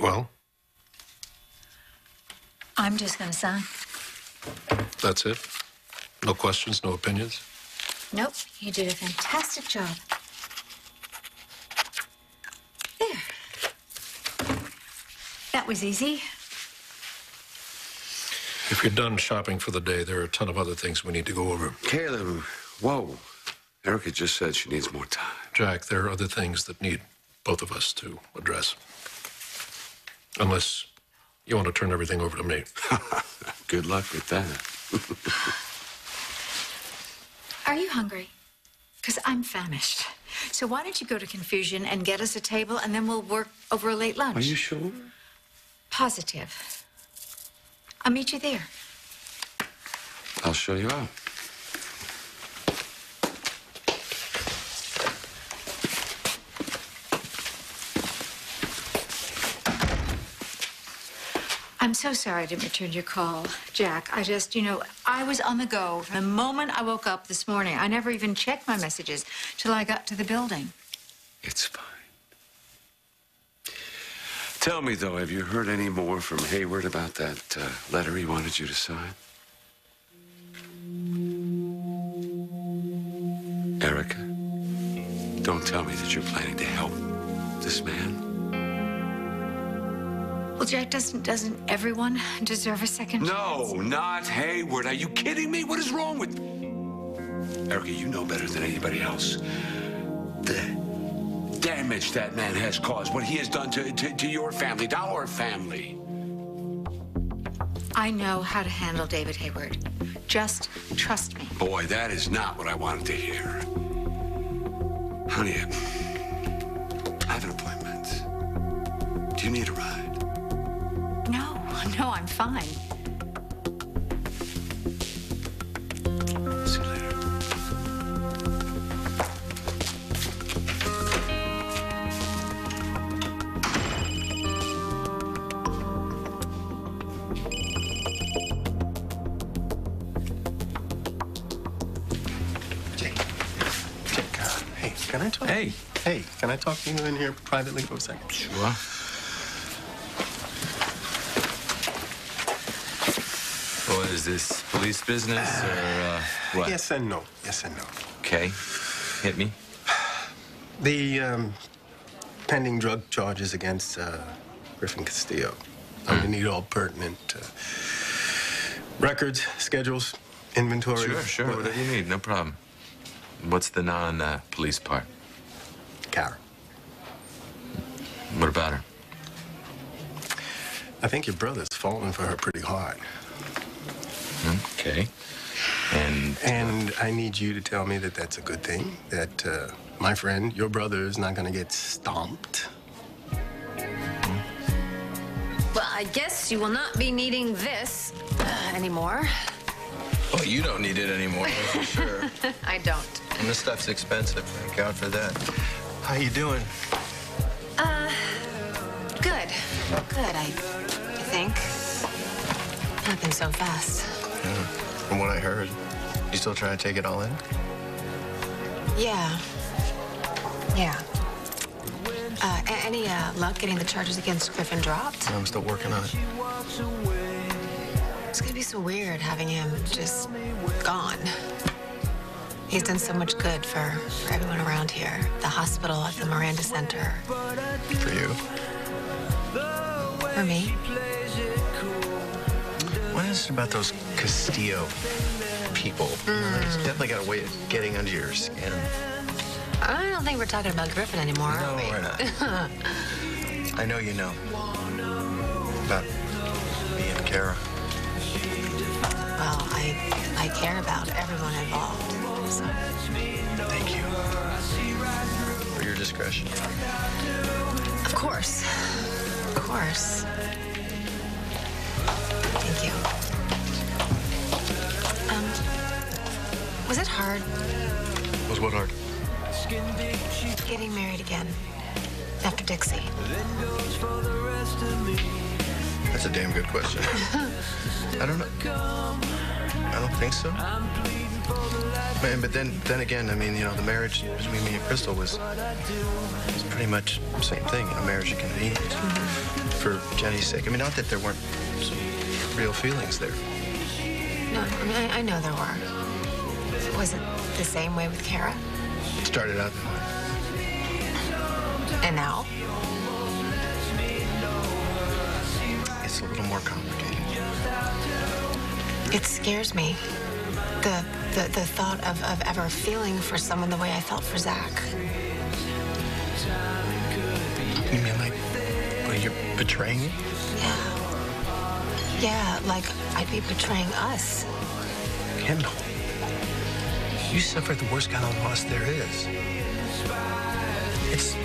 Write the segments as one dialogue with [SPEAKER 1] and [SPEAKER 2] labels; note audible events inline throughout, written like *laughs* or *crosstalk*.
[SPEAKER 1] Well,
[SPEAKER 2] I'm just going to sign.
[SPEAKER 1] that's it? No questions, no opinions?
[SPEAKER 2] Nope, you did a fantastic job. There. That was easy.
[SPEAKER 1] If you're done shopping for the day, there are a ton of other things we need to go over.
[SPEAKER 3] Caleb, whoa. Erica just said she needs more time.
[SPEAKER 1] Jack, there are other things that need both of us to address. Unless you want to turn everything over to me. *laughs*
[SPEAKER 3] Good luck with that. *laughs*
[SPEAKER 2] Are you hungry? Because I'm famished. So why don't you go to Confusion and get us a table, and then we'll work over a late lunch?
[SPEAKER 3] Are you sure?
[SPEAKER 2] Positive. I'll meet you there.
[SPEAKER 3] I'll show you out.
[SPEAKER 2] I'm so sorry I didn't return your call, Jack. I just, you know, I was on the go from the moment I woke up this morning. I never even checked my messages till I got to the building.
[SPEAKER 3] It's fine. Tell me, though, have you heard any more from Hayward about that uh, letter he wanted you to sign? Erica, don't tell me that you're planning to help this man.
[SPEAKER 2] Well, Jack, doesn't doesn't everyone deserve a second
[SPEAKER 3] No,
[SPEAKER 2] chance?
[SPEAKER 3] not Hayward. Are you kidding me? What is wrong with... Erica, you know better than anybody else. The damage that man has caused, what he has done to, to, to your family, to our family.
[SPEAKER 2] I know how to handle David Hayward. Just trust me.
[SPEAKER 3] Boy, that is not what I wanted to hear. Honey, I have an appointment. Do you need a ride?
[SPEAKER 2] No, no, I'm fine.
[SPEAKER 3] See you later.
[SPEAKER 4] Jake. Jake, uh, hey, can I talk?
[SPEAKER 5] Hey.
[SPEAKER 4] Hey, can I talk to you in here privately for a second?
[SPEAKER 5] Sure. Is this? Police business or uh, what?
[SPEAKER 4] Yes and no. Yes and no.
[SPEAKER 5] Okay. Hit me.
[SPEAKER 4] The um, pending drug charges against uh, Griffin Castillo. I'm
[SPEAKER 5] Hmm.
[SPEAKER 4] gonna need all pertinent uh, records, schedules, inventory.
[SPEAKER 5] Sure, sure.
[SPEAKER 4] what-
[SPEAKER 5] Whatever you need, no problem. What's the non-police part?
[SPEAKER 4] Cara,
[SPEAKER 5] What about her?
[SPEAKER 4] I think your brother's fallen for her pretty hard.
[SPEAKER 5] Okay. And
[SPEAKER 4] And I need you to tell me that that's a good thing. That uh, my friend, your brother, is not gonna get stomped.
[SPEAKER 6] Well, I guess you will not be needing this uh, anymore.
[SPEAKER 7] Oh, you don't need it anymore, for sure. *laughs*
[SPEAKER 6] I don't.
[SPEAKER 7] and this stuff's expensive. Thank God for that. How you doing?
[SPEAKER 6] Uh, Good. Good, I, I think. Nothing so fast.
[SPEAKER 7] From what I heard, you still trying to take it all in?
[SPEAKER 6] Yeah. Yeah. Uh, any uh, luck getting the charges against Griffin dropped?
[SPEAKER 7] I'm still working on it.
[SPEAKER 6] It's gonna be so weird having him just gone. He's done so much good for, for everyone around here. The hospital at the Miranda Center.
[SPEAKER 7] For you.
[SPEAKER 6] For me.
[SPEAKER 7] What is it about those Castillo people? It's definitely got a way of getting under your skin.
[SPEAKER 6] I don't think we're talking about Griffin anymore,
[SPEAKER 7] No,
[SPEAKER 6] are we?
[SPEAKER 7] we're not. *laughs* I know you know. About me and Cara.
[SPEAKER 6] Well, I I care about everyone involved. So
[SPEAKER 7] Thank you. For your discretion.
[SPEAKER 6] of course, of course. Was it hard
[SPEAKER 7] Was what hard?
[SPEAKER 6] getting married again after Dixie?
[SPEAKER 7] That's a damn good question. I don't know. I don't think so. Man, but then, then again, I mean, you know, the marriage between me and Krystal was, was pretty much the same thing, a marriage of convenience. for Jenny's sake. I mean, not that there weren't some real feelings there.
[SPEAKER 6] No, I mean, I, I know there were. Was it the same way with Cara?
[SPEAKER 7] It started out that way.
[SPEAKER 6] And now?
[SPEAKER 7] It's a little more complicated.
[SPEAKER 6] It scares me. The, the, the thought of, of ever feeling for someone the way I felt for Zach.
[SPEAKER 7] You mean like, well, you're betraying me?
[SPEAKER 6] Yeah. Yeah, like I'd be betraying us.
[SPEAKER 7] Kendall, you suffered the worst kind of loss there is. It's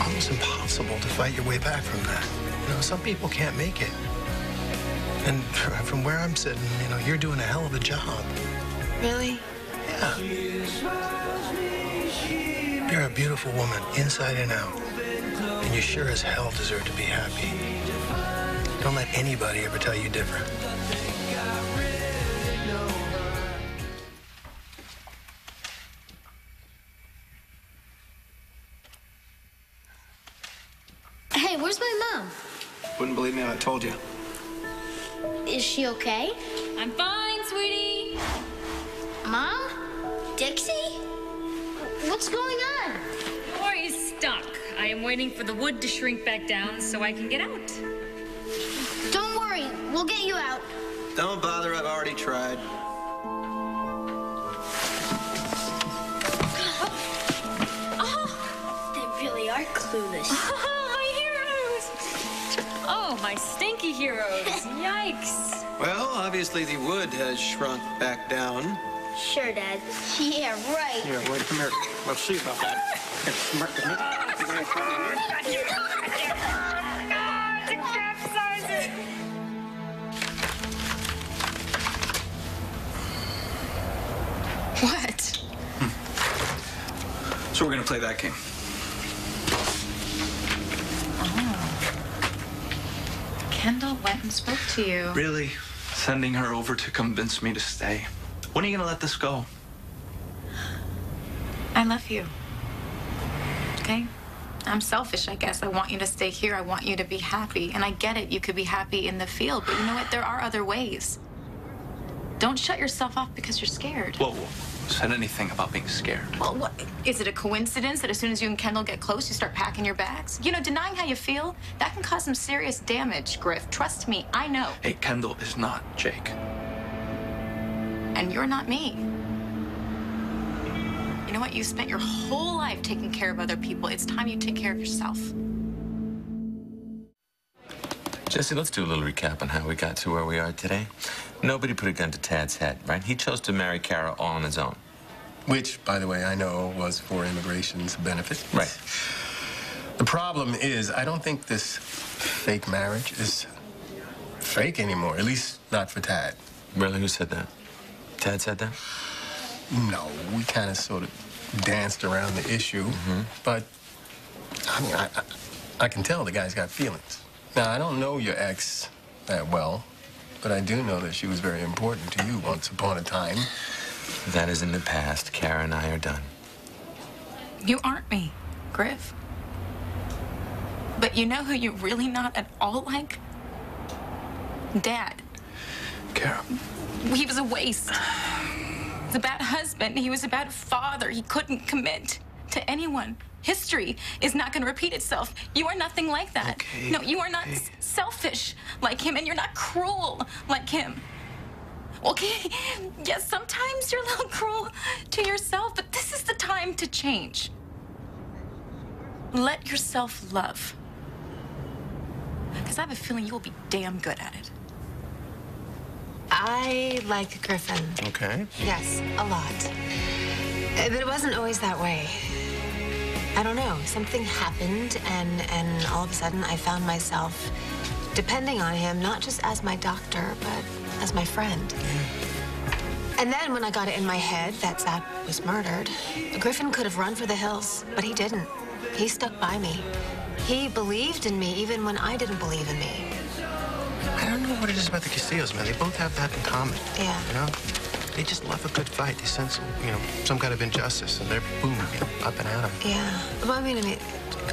[SPEAKER 7] almost impossible to fight your way back from that. You know, some people can't make it. And *laughs* from where I'm sitting, you know, you're doing a hell of a job.
[SPEAKER 6] Really?
[SPEAKER 7] Yeah. You're a beautiful woman, inside and out. And you sure as hell deserve to be happy. Don't let anybody ever tell you different.
[SPEAKER 8] Hey, where's my mom?
[SPEAKER 9] Wouldn't believe me if I told you.
[SPEAKER 8] Is she okay?
[SPEAKER 10] I'm fine, sweetie.
[SPEAKER 8] Mom? Dixie? What's going on?
[SPEAKER 10] Boy's stuck. I am waiting for the wood to shrink back down so I can get out.
[SPEAKER 8] Don't worry, we'll get you out.
[SPEAKER 9] Don't bother, I've already tried.
[SPEAKER 8] Oh, they really are clueless.
[SPEAKER 10] My heroes! My stinky heroes. *laughs* Yikes.
[SPEAKER 9] Well, obviously the wood has shrunk back down.
[SPEAKER 8] Sure, Dad. Yeah, right.
[SPEAKER 9] Here, wait, come here. We'll see about that. Here, smirk at me.
[SPEAKER 10] It's capsizing.
[SPEAKER 6] What? Hmm.
[SPEAKER 9] So we're gonna play that game.
[SPEAKER 2] Kendall went and spoke to you.
[SPEAKER 9] Really? Sending her over to convince me to stay. When are you gonna let this go?
[SPEAKER 11] I love you. Okay? I'm selfish, I guess. I want you to stay here. I want you to be happy. And I get it. You could be happy in the field, but you know what? There are other ways. Don't shut yourself off because you're scared.
[SPEAKER 9] Whoa, whoa. Said anything about being scared?
[SPEAKER 11] Well, what, is it a coincidence that as soon as you and Kendall get close, you start packing your bags? You know, denying how you feel, that can cause some serious damage, Griff. Trust me, I know.
[SPEAKER 9] Hey, Kendall is not Jake.
[SPEAKER 11] And you're not me. You know what? You spent your whole life taking care of other people. It's time you take care of yourself.
[SPEAKER 5] Jesse, let's do a little recap on how we got to where we are today. Nobody put a gun to Tad's head, right? He chose to marry Cara all on his own.
[SPEAKER 4] Which, by the way, I know was for immigration's benefit.
[SPEAKER 5] Right.
[SPEAKER 4] The problem is, I don't think this fake marriage is fake anymore, at least not for Tad.
[SPEAKER 5] Really? Who said that? Tad said that?
[SPEAKER 4] No, we kind of sort of danced around the issue, mm-hmm. but I mean, I, I, I can tell the guy's got feelings. Now, I don't know your ex that well, but I do know that she was very important to you once upon a time.
[SPEAKER 5] That is in the past. Cara and I are done.
[SPEAKER 11] You aren't me, Griff. But you know who you're really not at all like? Dad.
[SPEAKER 9] Cara.
[SPEAKER 11] He was a waste. He was a bad husband. He was a bad father. He couldn't commit to anyone. History is not going to repeat itself. You are nothing like that.
[SPEAKER 9] Okay,
[SPEAKER 11] No, you are not
[SPEAKER 9] okay.
[SPEAKER 11] s- selfish like him, and you're not cruel like him. Okay, yes, sometimes you're a little cruel to yourself, but this is the time to change. Let yourself love. Because I have a feeling you will be damn good at it.
[SPEAKER 6] I like Griffin.
[SPEAKER 7] Okay.
[SPEAKER 6] Yes, a lot. But it wasn't always that way. I don't know. Something happened, and and all of a sudden, I found myself depending on him, not just as my doctor, but as my friend. And then when I got it in my head that Zach was murdered, Griffin could have run for the hills, but he didn't. He stuck by me. He believed in me even when I didn't believe in me.
[SPEAKER 7] I don't know what it is about the Castillos, man. They both have that in common.
[SPEAKER 6] Yeah.
[SPEAKER 7] You know? They just love a good fight. They sense, you know, some kind of injustice, and they're boom, you know, up and at them.
[SPEAKER 6] Yeah. Well, I mean, I mean,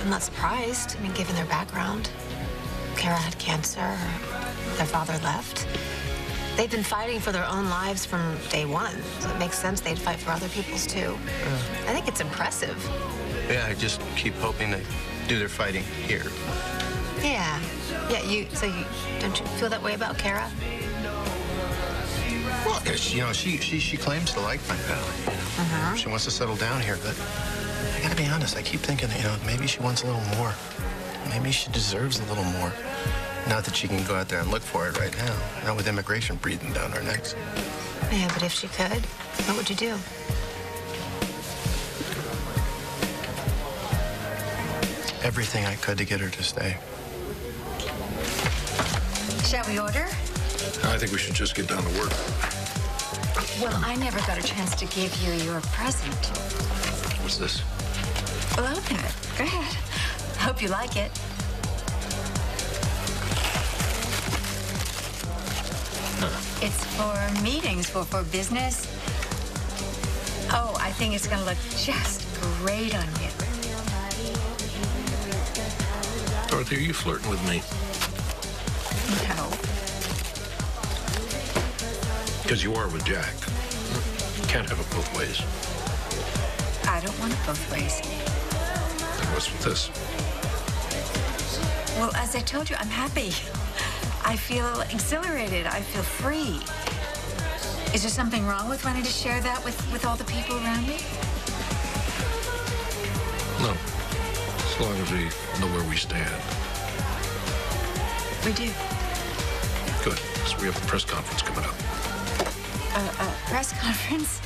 [SPEAKER 6] I'm not surprised. I mean, given their background. Cara had cancer. Their father left. They've been fighting for their own lives from day one, so it makes sense they'd fight for other people's too. I think it's impressive.
[SPEAKER 7] Yeah, I just keep hoping they do their fighting here.
[SPEAKER 6] Yeah. Yeah, you, so you, don't you feel that way about Cara?
[SPEAKER 7] Well, it's, you know, she, she she claims to like my family. You know?
[SPEAKER 6] Uh-huh.
[SPEAKER 7] She wants to settle down here, but I gotta be honest. I keep thinking, you know, maybe she wants a little more. Maybe she deserves a little more. Not that she can go out there and look for it right now. Not with immigration breathing down our necks.
[SPEAKER 6] Yeah, but if she could, what would you do?
[SPEAKER 7] Everything I could to get her to stay.
[SPEAKER 2] Shall we order?
[SPEAKER 1] I think we should just get down to work.
[SPEAKER 2] Well, I never got a chance to give you your present.
[SPEAKER 1] What's this?
[SPEAKER 2] Well, open it. Go ahead. Hope you like it. It's for meetings, for, for business. Oh, I think it's going to look just great on you.
[SPEAKER 1] Dorothy, are you flirting with me?
[SPEAKER 2] No.
[SPEAKER 1] Because you are with Jack. Can't have it both ways.
[SPEAKER 2] I don't want it both ways.
[SPEAKER 1] And what's with this?
[SPEAKER 2] Well, as I told you, I'm happy. *laughs* I feel exhilarated. I feel free. Is there something wrong with wanting to share that with, with all the people around me?
[SPEAKER 1] No. As long as we know where we stand.
[SPEAKER 2] We do.
[SPEAKER 1] Good. Because we have a press conference coming up.
[SPEAKER 2] A, a press conference?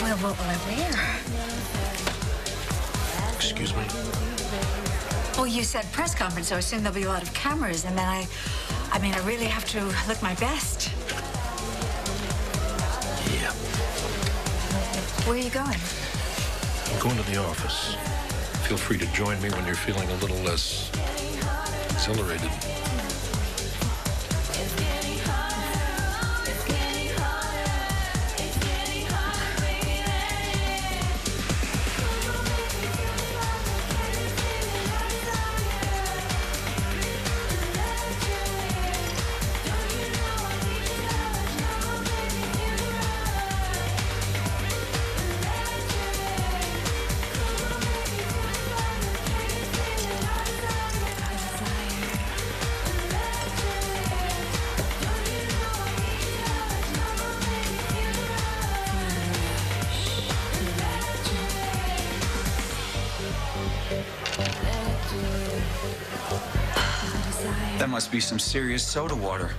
[SPEAKER 2] Well, what will I wear?
[SPEAKER 1] Excuse me?
[SPEAKER 2] Well, you said press conference, so I assume there'll be a lot of cameras, and then I, I mean, I really have to look my best.
[SPEAKER 1] Yeah.
[SPEAKER 2] Where are you going?
[SPEAKER 1] I'm going to the office. Feel free to join me when you're feeling a little less exhilarated.
[SPEAKER 12] Be some serious soda water.